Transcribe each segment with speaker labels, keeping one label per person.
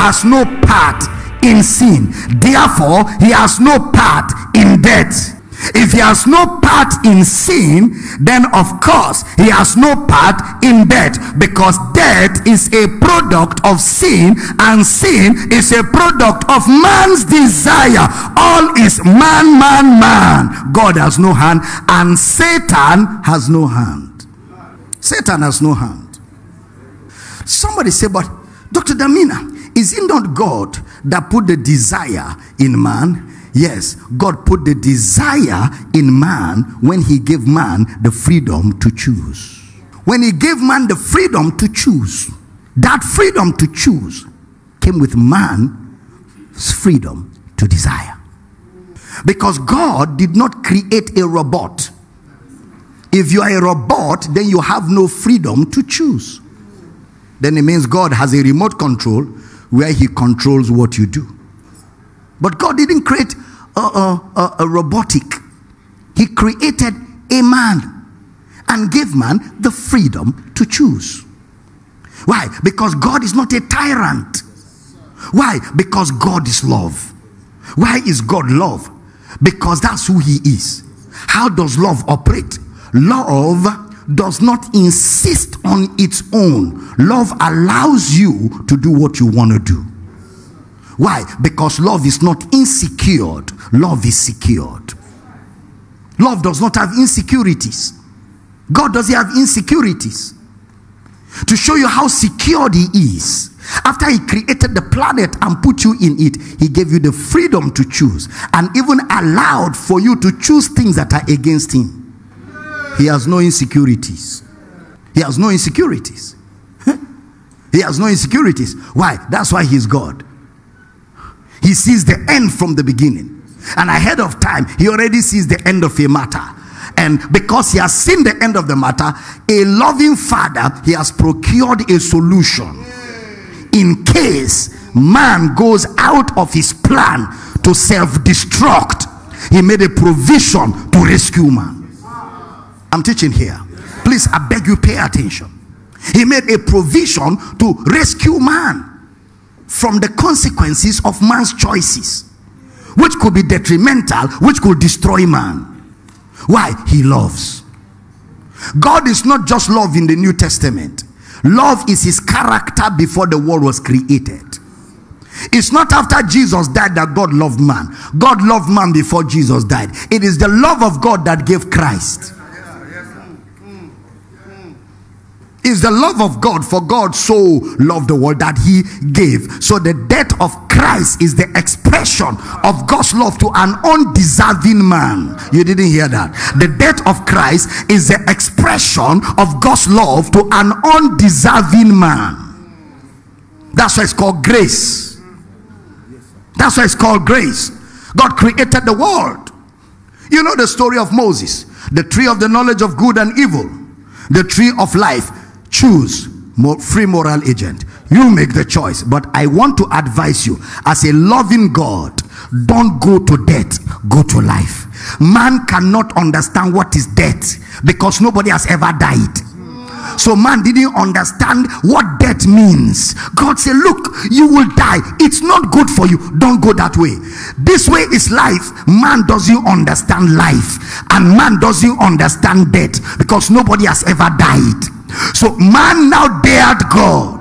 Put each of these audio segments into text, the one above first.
Speaker 1: Has no part in sin. Therefore, he has no part in death. If he has no part in sin, then of course he has no part in death because death is a product of sin and sin is a product of man's desire. All is man, man, man. God has no hand and Satan has no hand. Satan has no hand. Somebody say, but Dr. Damina, is it not God that put the desire in man? Yes, God put the desire in man when he gave man the freedom to choose. When he gave man the freedom to choose, that freedom to choose came with man's freedom to desire. Because God did not create a robot. If you are a robot, then you have no freedom to choose. Then it means God has a remote control where he controls what you do. But God didn't create a, a, a, a robotic, He created a man and gave man the freedom to choose. Why? Because God is not a tyrant. Why? Because God is love. Why is God love? Because that's who He is. How does love operate? Love does not insist on its own. Love allows you to do what you want to do. Why? Because love is not insecure, love is secured. Love does not have insecurities. God doesn't have insecurities. To show you how secured He is, after He created the planet and put you in it, He gave you the freedom to choose and even allowed for you to choose things that are against Him. He has no insecurities. He has no insecurities. he has no insecurities. Why? That's why He's God. He sees the end from the beginning. And ahead of time, he already sees the end of a matter. And because he has seen the end of the matter, a loving father, he has procured a solution in case man goes out of his plan to self destruct. He made a provision to rescue man. I'm teaching here. Please, I beg you, pay attention. He made a provision to rescue man from the consequences of man's choices, which could be detrimental, which could destroy man. Why? He loves. God is not just love in the New Testament, love is his character before the world was created. It's not after Jesus died that God loved man. God loved man before Jesus died. It is the love of God that gave Christ. Is the love of God, for God so loved the world that he gave. So the death of Christ is the expression of God's love to an undeserving man. You didn't hear that. The death of Christ is the expression of God's love to an undeserving man. That's why it's called grace. That's why it's called grace. God created the world. You know the story of Moses, the tree of the knowledge of good and evil, the tree of life choose more free moral agent you make the choice but i want to advise you as a loving god don't go to death go to life man cannot understand what is death because nobody has ever died so man didn't understand what death means. God said, Look, you will die. It's not good for you. Don't go that way. This way is life. Man doesn't understand life, and man doesn't understand death because nobody has ever died. So man now dared God.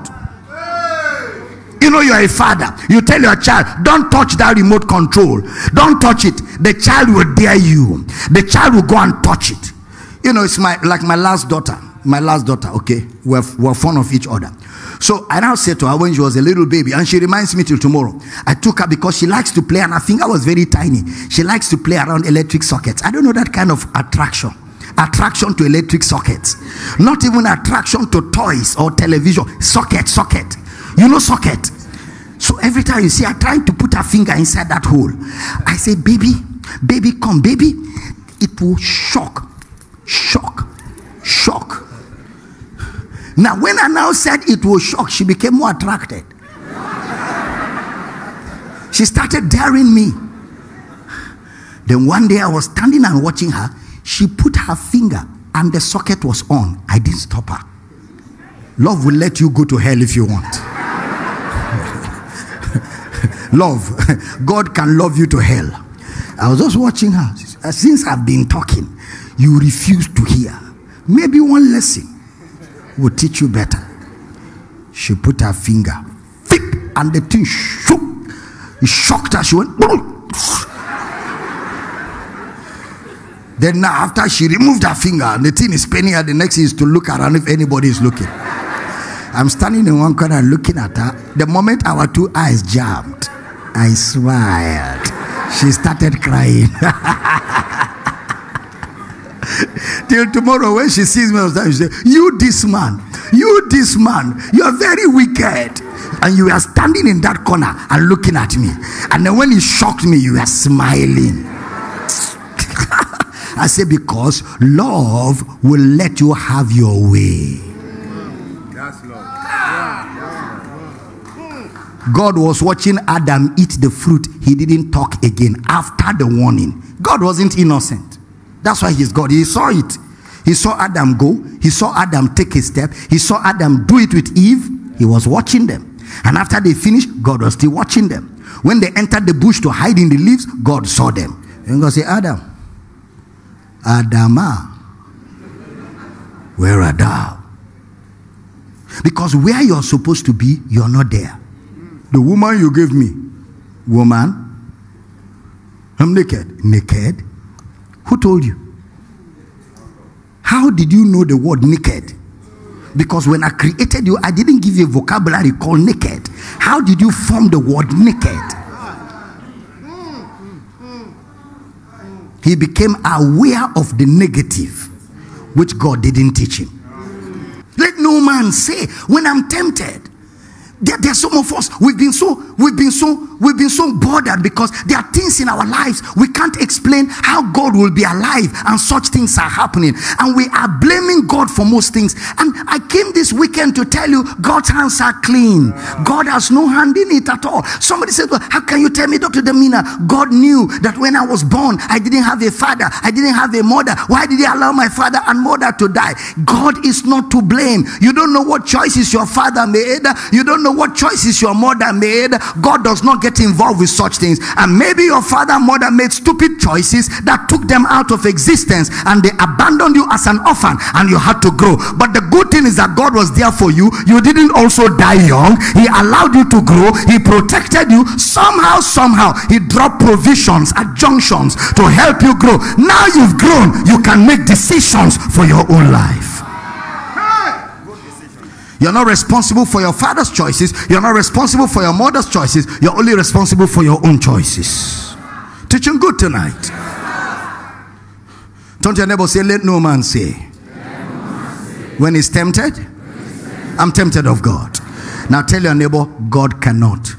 Speaker 1: You know, you're a father. You tell your child, don't touch that remote control. Don't touch it. The child will dare you. The child will go and touch it. You know, it's my like my last daughter. My last daughter, okay? We're, we're fond of each other. So I now said to her when she was a little baby, and she reminds me till tomorrow. I took her because she likes to play, and I think I was very tiny. She likes to play around electric sockets. I don't know that kind of attraction attraction to electric sockets, not even attraction to toys or television. Socket, socket. You know, socket. So every time you see her trying to put her finger inside that hole, I say, Baby, baby, come, baby. It will shock, shock, shock. Now, when I now said it will shock, she became more attracted. She started daring me. Then one day I was standing and watching her. She put her finger and the socket was on. I didn't stop her. Love will let you go to hell if you want. Love. God can love you to hell. I was just watching her. Since I've been talking, you refuse to hear. Maybe one lesson will teach you better. She put her finger, and the thing shook. It shocked her. She went. Then now, after she removed her finger, and the thing is paining her, the next is to look around if anybody is looking. I'm standing in one corner looking at her. The moment our two eyes jammed, I smiled. She started crying. Till tomorrow, when she sees me, she say, You, this man, you, this man, you are very wicked. And you are standing in that corner and looking at me. And then when he shocked me, you are smiling. I say, Because love will let you have your way. That's love. God was watching Adam eat the fruit. He didn't talk again after the warning. God wasn't innocent. That's why he's God. He saw it. He saw Adam go. He saw Adam take a step. He saw Adam do it with Eve. He was watching them. And after they finished, God was still watching them. When they entered the bush to hide in the leaves, God saw them. And God said, Adam, Adama, where are thou? Because where you're supposed to be, you're not there. The woman you gave me, woman, I'm naked. Naked? Who told you? How did you know the word naked? Because when I created you, I didn't give you a vocabulary called naked. How did you form the word naked? He became aware of the negative, which God didn't teach him. Let no man say, when I'm tempted, there, there are some of us we've been so we've been so we've been so bothered because there are things in our lives we can't explain how God will be alive and such things are happening and we are blaming God for most things. And I came this weekend to tell you God's hands are clean. God has no hand in it at all. Somebody said, well, How can you tell me, Dr. Damina? God knew that when I was born, I didn't have a father, I didn't have a mother. Why did He allow my father and mother to die? God is not to blame. You don't know what choices your father made, you don't know know what choices your mother made. God does not get involved with such things. And maybe your father and mother made stupid choices that took them out of existence and they abandoned you as an orphan and you had to grow. But the good thing is that God was there for you. You didn't also die young. He allowed you to grow. He protected you. Somehow, somehow, He dropped provisions, adjunctions to help you grow. Now you've grown, you can make decisions for your own life. You're not responsible for your father's choices. You're not responsible for your mother's choices. You're only responsible for your own choices. Teaching good tonight. To your neighbor say, Let no man say. When he's tempted, I'm tempted of God. Now tell your neighbor, God cannot.